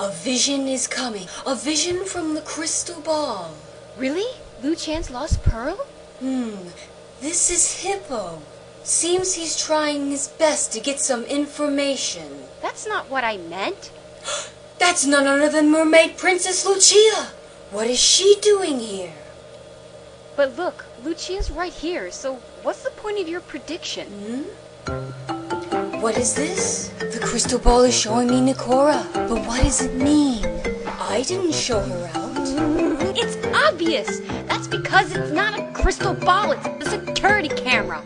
A vision is coming. A vision from the crystal ball. Really? Lu Chan's lost pearl? Hmm. This is Hippo. Seems he's trying his best to get some information. That's not what I meant. That's none other than Mermaid Princess Lucia. What is she doing here? But look, Lucia's right here, so what's the point of your prediction? Hmm? What is this? The crystal ball is showing me Nikora, but what does it mean? I didn't show her out. It's obvious! That's because it's not a crystal ball, it's a security camera.